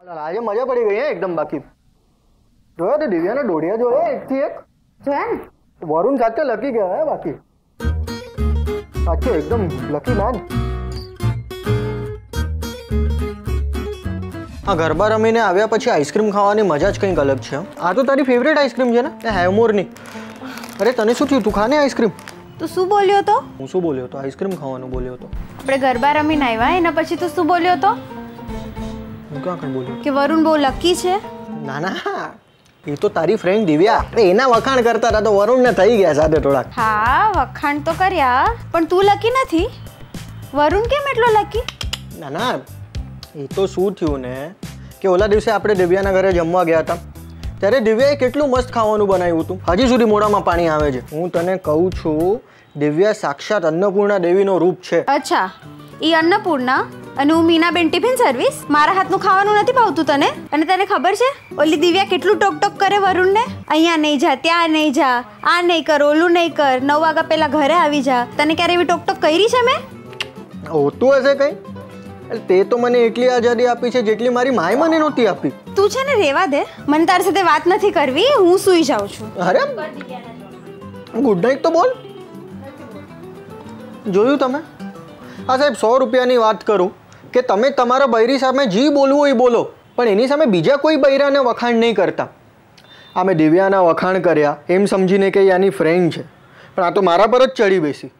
અલા, આજે મજા પડી ગઈ હે એકદમ બાકી જોયો તે દિવ્યાને દોઢિયા જોયે એકથી એક જોયા ને વરુણ સાથે લકી ગયા હે બાકી સાચું એકદમ લકી મેન આ ગરબા રમીને આવ્યા પછી આઈસ્ક્રીમ ખાવાની મજા જ કંઈક અલગ છે હો. આ તો તારી ફેવરેટ આઈસ્ક્રીમ છે ને એ હેવમોરની અરે તને શું થયું તું ખાને આઈસ્ક્રીમ તું શું બોલ્યો તો હું શું બોલ્યો હતો આઈસ્ક્રીમ ખાવાનું બોલ્યો હતો આપણે ગરબા રમીને આવ્યા એના પછી તું શું બોલ્યો તો હું ક્યાં કઈ બોલ્યો? કે વરુણ બહુ લકી છે? ના ના એ તો તારી ફ્રેન્ડ દિવ્યા. અરે એના વખાણ કરતા હતા તો વરુણને થઈ ગયા સાથે થોડાક. હા વખાણ તો કર્યા પણ તું લકી નથી? વરુણ કેમ એટલો લકી ના ના. એ તો શું થયું ને કે ઓલા દિવસે આપણે દિવ્યાના ઘરે જમવા ગયા હતા. ત્યારે દિવ્યાએ કેટલું મસ્ત ખાવાનું બનાવ્યું હતું. હજી સુધી મોઢામાં પાણી આવે છે. હું તને કહું છું દિવ્યા સાક્ષાત અન્નપૂર્ણા દેવીનો રૂપ છે. અચ્છા. એ અન્નપૂર્ણા? અને હું મીનાબેન ટિફિન સર્વિસ મારા હાથનું ખાવાનું નથી ભાવતું તને? અને તને ખબર છે? ઓલી દિવ્યા કેટલું ટોક ટોક કરે વરુણને? અહીંયા નહીં જા ત્યાં નહીં જા આ નહીં કર ઓલું નહીં કર નવ વાગ્યા પહેલા ઘરે આવી જા. તને ક્યારે એવી ટોક ટોક કરી છે મેં? હોતું હશે કંઈ? તે તો મને એટલી આઝાદી આપી છે જેટલી મારી માએ મને નહોતી આપી. તું છે ને રેવા દે. મને તારી સાથે વાત નથી કરવી હું સૂઈ જાઉં છું. અરે ગુડ નાઇટ તો બોલ. જોયું તમે? હા સાહેબ સો રૂપિયાની વાત કરું. કે તમે તમારા બૈરી સામે જે બોલવું હોય એ બોલો પણ એની સામે બીજા કોઈ બૈરાને વખાણ નહીં કરતા. આ મેં દિવ્યાના વખાણ કર્યા એમ સમજીને કે યાની ફ્રેન્ડ છે. પણ આ તો મારા પર જ ચડી બેસી.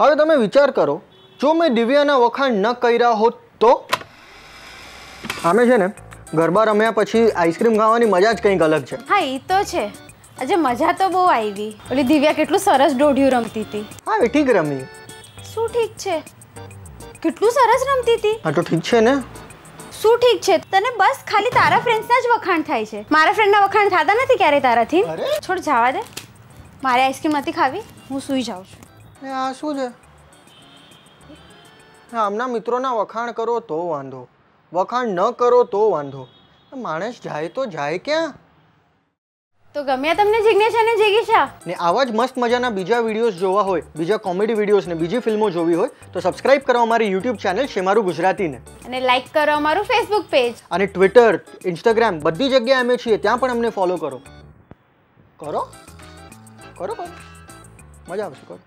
હવે તમે વિચાર કરો જો મેં દિવ્યાના વખાણ ન કર્યા હોત તો? આમે છે ને ગરબા રમ્યા પછી આઈસ્ક્રીમ ખાવાની મજા જ કંઈક અલગ છે. હા એ તો છે. આજે મજા તો બહુ આવી. ઓલી દિવ્યા કેટલું સરસ દોઢિયું રમતી હતી. હા એ ઠીક રમી. શું ઠીક છે? કેટલું સરસ રમતી હતી. હા તો ઠીક છે ને? શું ઠીક છે? તને બસ ખાલી તારા ફ્રેન્ડ્સના જ વખાણ થાય છે. મારા ફ્રેન્ડના વખાણ થતા નથી ક્યારે તારાથી. છોડ જવા દે. મારે આઈસ્ક્રીમ નથી ખાવી. હું સૂઈ જાઉં છું. આ શું છે? હા, આમના મિત્રોના વખાણ કરો તો વાંધો. વખાણ ન કરો તો વાંધો. માણસ જાય તો જાય ક્યાં? તો ગમ્યા તમને જિજ્ઞેશ અને જિગીશા ને આવા જ મસ્ત મજાના બીજા વિડીયોઝ જોવા હોય બીજા કોમેડી વિડીયોઝ ને બીજી ફિલ્મો જોવી હોય તો સબસ્ક્રાઇબ કરો અમારી યુટ્યુબ ચેનલ શેમારું ગુજરાતીને. અને લાઈક કરો અમારું ફેસબુક પેજ અને ટ્વિટર ઇન્સ્ટાગ્રામ બધી જગ્યાએ અમે છીએ ત્યાં પણ અમને ફોલો કરો. કરો? કરો કરો. મજા આવશે કરો.